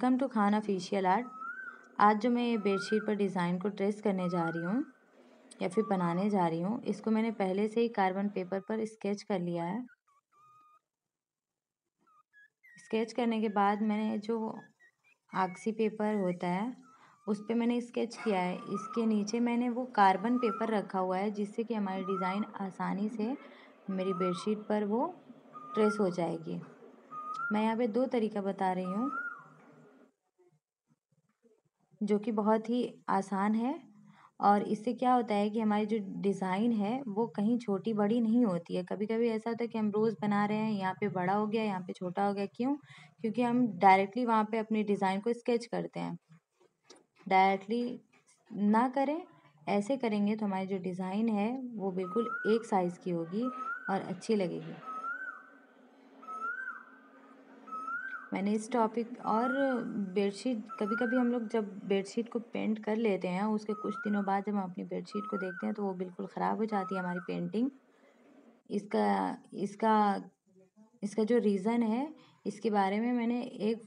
Welcome to Khan official art आज जो मैं ये बेडशीट पर डिज़ाइन को ट्रेस करने जा रही हूँ, या फिर बनाने जा रही हूँ, इसको मैंने पहले से ही कार्बन पेपर पर स्केच कर लिया है। स्केच करने के बाद मैंने जो आक्सी पेपर होता है, उस पर मैंने स्केच किया है। इसके नीचे मैंने वो कार्बन पेपर रखा हुआ है, जिससे कि हमारी डिज़ाइन आसानी से मेरी बेडशीट पर वो ट्रेस हो जाएगी। मैं यहाँ पे दो तरीका बता रही हूँ। जो कि बहुत ही आसान है और इससे क्या होता है कि हमारी जो डिज़ाइन है, वो कहीं छोटी बड़ी नहीं होती है। कभी कभी ऐसा होता है कि हम रोज़ बना रहे हैं, यहाँ पे बड़ा हो गया, यहाँ पे छोटा हो गया, क्यों? क्योंकि हम डायरेक्टली वहाँ पे अपनी डिज़ाइन को स्केच करते हैं। डायरेक्टली ना करें, ऐसे करेंगे तो हमारी जो डिज़ाइन है, वो बिल्कुल एक साइज़ की होगी और अच्छी लगेगी। मैंने इस टॉपिक और बेडशीट कभी कभी हम लोग जब बेडशीट को पेंट कर लेते हैं, उसके कुछ दिनों बाद जब हम अपनी बेडशीट को देखते हैं तो वो बिल्कुल ख़राब हो जाती है हमारी पेंटिंग इसका इसका इसका जो रीज़न है, इसके बारे में मैंने एक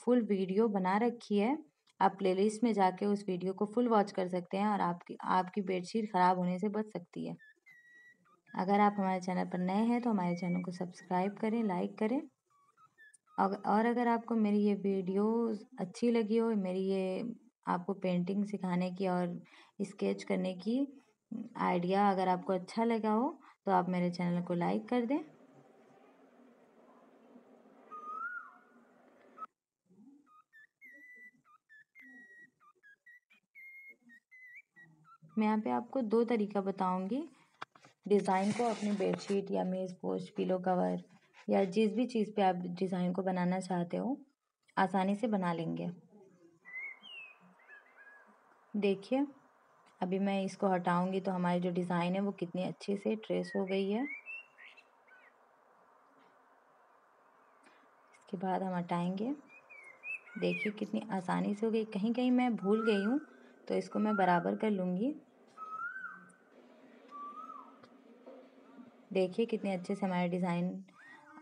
फुल वीडियो बना रखी है। आप प्लेलिस्ट में जाके उस वीडियो को फुल वॉच कर सकते हैं और आपकी आपकी बेडशीट ख़राब होने से बच सकती है। अगर आप हमारे चैनल पर नए हैं तो हमारे चैनल को सब्सक्राइब करें लाइक करें। और अगर आपको मेरी ये वीडियो अच्छी लगी हो, मेरी ये आपको पेंटिंग सिखाने की और स्केच करने की आइडिया अगर आपको अच्छा लगा हो तो आप मेरे चैनल को लाइक कर दें। मैं यहाँ पे आपको दो तरीका बताऊँगी। डिज़ाइन को अपनी बेडशीट या मेज़ पोस्ट, पिलो कवर। या जिस भी चीज़ पे आप डिज़ाइन को बनाना चाहते हो, आसानी से बना लेंगे। देखिए, अभी मैं इसको हटाऊँगी तो हमारी जो डिज़ाइन है वो कितनी अच्छे से ट्रेस हो गई है। इसके बाद हम हटाएँगे। देखिए कितनी आसानी से हो गई। कहीं कहीं मैं भूल गई हूँ तो इसको मैं बराबर कर लूँगी। देखिए कितने अच्छे से हमारे डिज़ाइन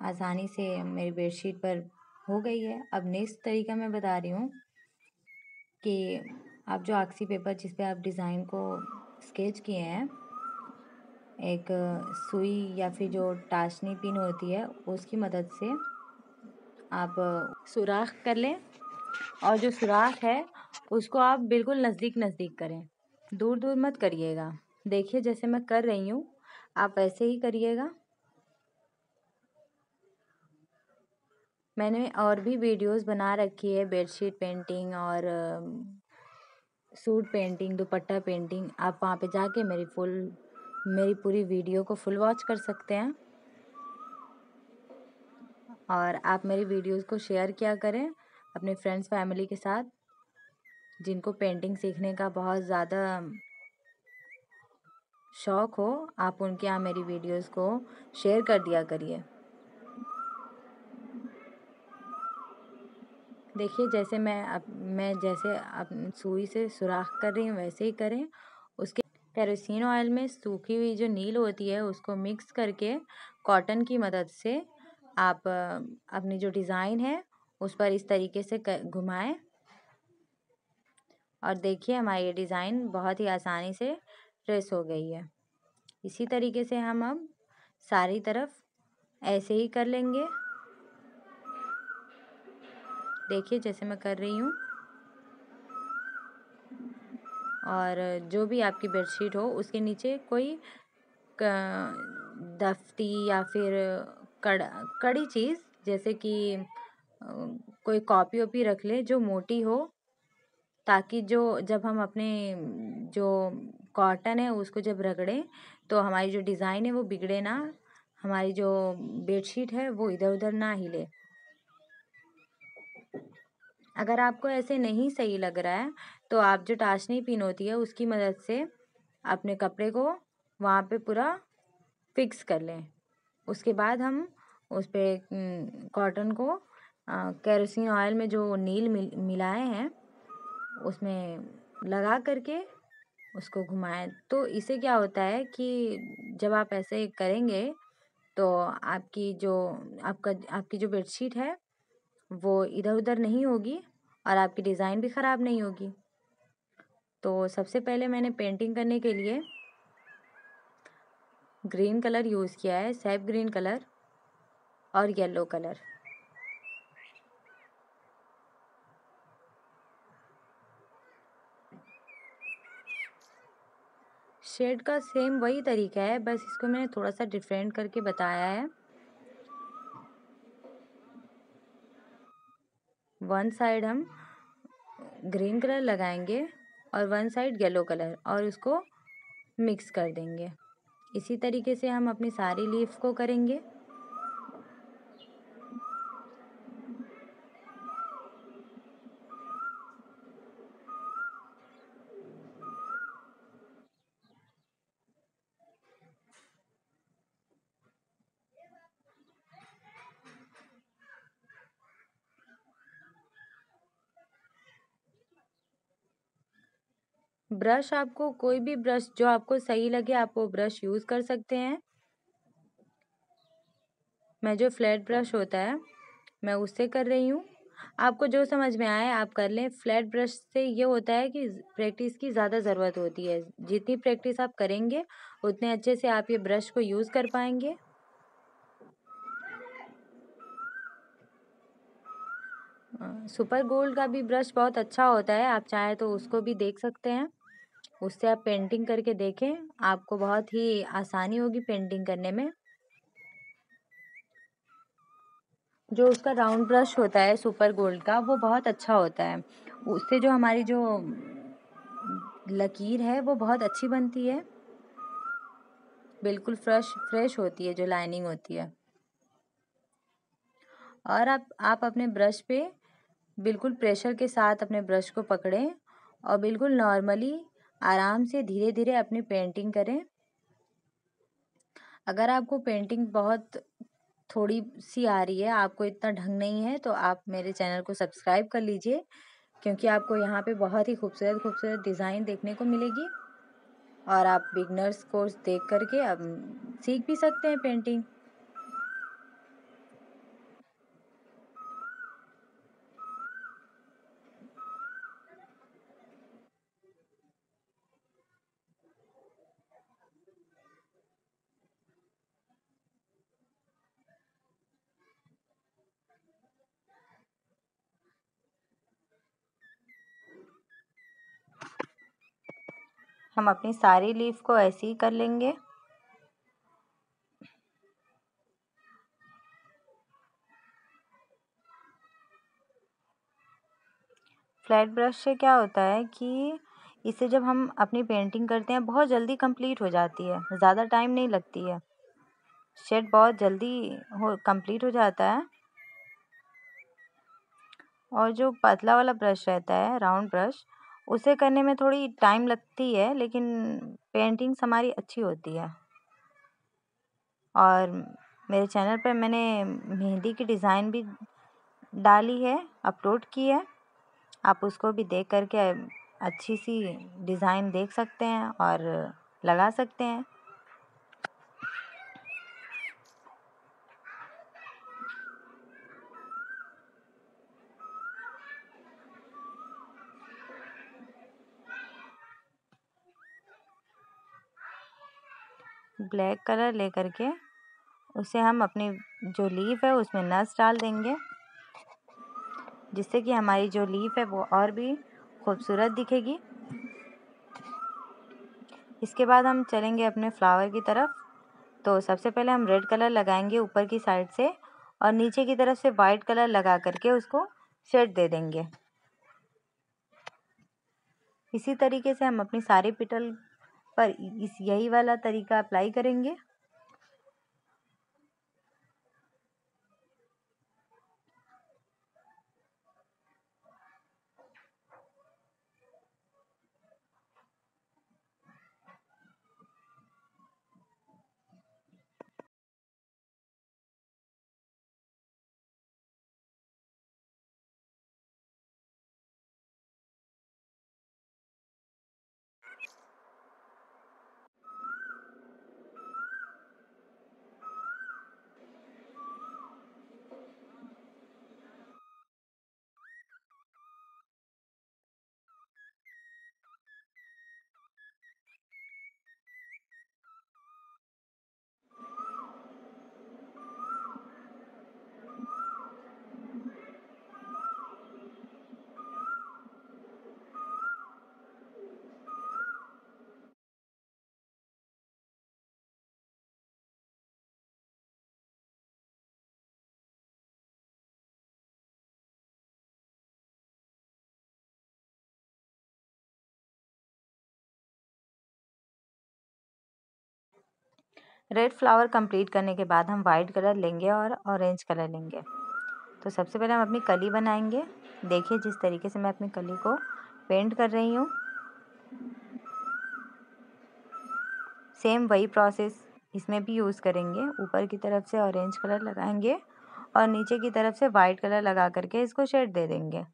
आसानी से मेरी बेडशीट पर हो गई है। अब नेक्स्ट तरीका मैं बता रही हूँ कि आप जो आक्सी पेपर जिस पे आप डिज़ाइन को स्केच किए हैं, एक सुई या फिर जो टाशनी पिन होती है, उसकी मदद से आप सुराख कर लें और जो सुराख है, उसको आप बिल्कुल नज़दीक नज़दीक करें। दूर दूर मत करिएगा। देखिए, जैसे मैं कर रही हूँ, आप वैसे ही करिएगा। मैंने और भी वीडियोस बना रखी है, बेडशीट पेंटिंग और सूट पेंटिंग, दुपट्टा पेंटिंग। आप वहाँ पे जाके मेरी फुल, मेरी पूरी वीडियो को फुल वॉच कर सकते हैं। और आप मेरी वीडियोस को शेयर किया करें अपने फ्रेंड्स, फैमिली के साथ, जिनको पेंटिंग सीखने का बहुत ज़्यादा शौक़ हो। आप उनके यहाँ मेरी वीडियोस को शेयर कर दिया करिए। देखिए, जैसे मैं अब मैं जैसे अब सुई से सुराख कर रही हूँ, वैसे ही करें। उसके कैरोसिन ऑयल में सूखी हुई जो नील होती है, उसको मिक्स करके कॉटन की मदद से आप, अपनी जो डिज़ाइन है, उस पर इस तरीके से घुमाएँ। और देखिए, हमारी ये डिज़ाइन बहुत ही आसानी से ट्रेस हो गई है। इसी तरीके से हम अब सारी तरफ़ ऐसे ही कर लेंगे। देखिए, जैसे मैं कर रही हूँ। और जो भी आपकी बेडशीट हो, उसके नीचे कोई दफ्ती या फिर कड़, कड़ी चीज़, जैसे कि कोई कॉपी वॉपी रख ले, जो मोटी हो, ताकि जो, जब हम अपने, जो कॉटन है, उसको जब रगड़ें तो हमारी जो डिज़ाइन है, वो बिगड़े ना। हमारी जो बेडशीट है, वो इधर उधर ना हिले। अगर आपको ऐसे नहीं सही लग रहा है तो आप जो टाशनी पिन होती है, उसकी मदद से अपने कपड़े को वहाँ पे पूरा फिक्स कर लें। उसके बाद हम उस पर कॉटन को कैरोसिन ऑयल में जो नील मिल, मिलाए हैं, उसमें लगा करके उसको घुमाएँ। तो इससे क्या होता है कि जब आप ऐसे करेंगे तो आपकी जो, आपका, आपकी जो बेडशीट है वो इधर उधर नहीं होगी और आपकी डिज़ाइन भी ख़राब नहीं होगी। तो सबसे पहले मैंने पेंटिंग करने के लिए ग्रीन कलर यूज़ किया है सैप ग्रीन कलर और येलो कलर। शेड का सेम वही तरीका है, बस इसको मैंने थोड़ा सा डिफरेंट करके बताया है। वन साइड हम ग्रीन कलर लगाएँगे और वन साइड येलो कलर और उसको मिक्स कर देंगे। इसी तरीके से हम अपनी सारी लीफ को करेंगे। ब्रश आपको, कोई भी ब्रश जो आपको सही लगे, आप वो ब्रश यूज़ कर सकते हैं। मैं जो फ्लैट ब्रश होता है, मैं उससे कर रही हूँ। आपको जो समझ में आए, आप कर लें। फ्लैट ब्रश से ये होता है कि प्रैक्टिस की ज़्यादा ज़रूरत होती है। जितनी प्रैक्टिस आप करेंगे, उतने अच्छे से आप ये ब्रश को यूज़ कर पाएँगे। सुपर गोल्ड का भी ब्रश बहुत अच्छा होता है। आप चाहे तो उसको भी देख सकते हैं। उससे आप पेंटिंग करके देखें, आपको बहुत ही आसानी होगी पेंटिंग करने में। जो उसका राउंड ब्रश होता है, सुपर गोल्ड का, वो बहुत अच्छा होता है। उससे जो हमारी जो लकीर है, वो बहुत अच्छी बनती है। बिल्कुल फ्रेश फ्रेश होती है, जो लाइनिंग होती है। और आप आप अपने ब्रश पे बिल्कुल प्रेशर के साथ अपने ब्रश को पकड़ें और बिल्कुल नॉर्मली आराम से धीरे धीरे अपनी पेंटिंग करें। अगर आपको पेंटिंग बहुत थोड़ी सी आ रही है, आपको इतना ढंग नहीं है तो आप मेरे चैनल को सब्सक्राइब कर लीजिए, क्योंकि आपको यहाँ पे बहुत ही खूबसूरत खूबसूरत डिज़ाइन देखने को मिलेगी। और आप बिगनर्स कोर्स देख करके अब सीख भी सकते हैं पेंटिंग। हम अपनी सारी लीफ को ऐसे ही कर लेंगे। फ्लैट ब्रश से क्या होता है कि इसे जब हम अपनी पेंटिंग करते हैं, बहुत जल्दी कंप्लीट हो जाती है, ज़्यादा टाइम नहीं लगती है। शेड बहुत जल्दी हो, कंप्लीट हो जाता है। और जो पतला वाला ब्रश रहता है, राउंड ब्रश उसे करने में थोड़ी टाइम लगती है, लेकिन पेंटिंग्स हमारी अच्छी होती है। और मेरे चैनल पर मैंने मेहंदी की डिज़ाइन भी डाली है, अपलोड की है। आप उसको भी देख करके अच्छी सी डिज़ाइन देख सकते हैं और लगा सकते हैं। ब्लैक कलर लेकर के उसे हम अपनी जो लीफ है उसमें नस डाल देंगे, जिससे कि हमारी जो लीफ है वो और भी खूबसूरत दिखेगी। इसके बाद हम चलेंगे अपने फ्लावर की तरफ़। तो सबसे पहले हम रेड कलर लगाएँगे ऊपर की साइड से और नीचे की तरफ़ से वाइट कलर लगा करके उसको शेड दे देंगे। इसी तरीके से हम अपनी सारी पिटल पर इस यही वाला तरीका अप्लाई करेंगे? रेड फ्लावर कंप्लीट करने के बाद हम वाइट कलर लेंगे और ऑरेंज कलर लेंगे। तो सबसे पहले हम अपनी कली बनाएँगे। देखिए जिस तरीके से मैं अपनी कली को पेंट कर रही हूँ। सेम वही प्रोसेस इसमें भी यूज़ करेंगे। ऊपर की तरफ़ से ऑरेंज कलर लगाएँगे और नीचे की तरफ़ से वाइट कलर लगा करके इसको शेड दे देंगे।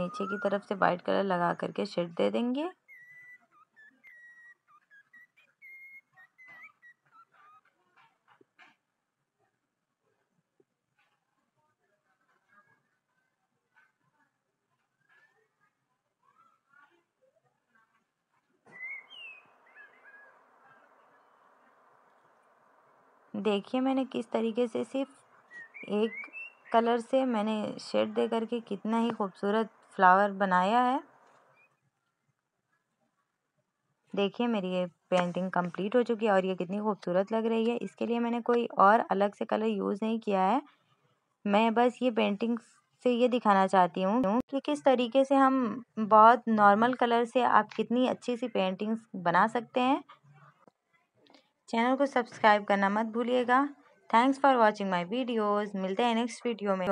नीचे की तरफ़ से वाइट कलर लगा करके शेड दे देंगे। देखिए मैंने किस तरीके से सिर्फ़ एक कलर से मैंने शेड दे करके कितना ही खूबसूरत फ्लावर बनाया है। देखिए, मेरी ये पेंटिंग कंप्लीट हो चुकी है और ये कितनी खूबसूरत लग रही है। इसके लिए मैंने कोई और अलग से कलर यूज़ नहीं किया है। मैं बस ये पेंटिंग से ये दिखाना चाहती हूँ कि किस तरीके से हम बहुत नॉर्मल कलर से आप कितनी अच्छी सी पेंटिंग्स बना सकते हैं। चैनल को सब्सक्राइब करना मत भूलिएगा। Thanks for watching my videos. मिलते हैं नेक्स्ट वीडियो में।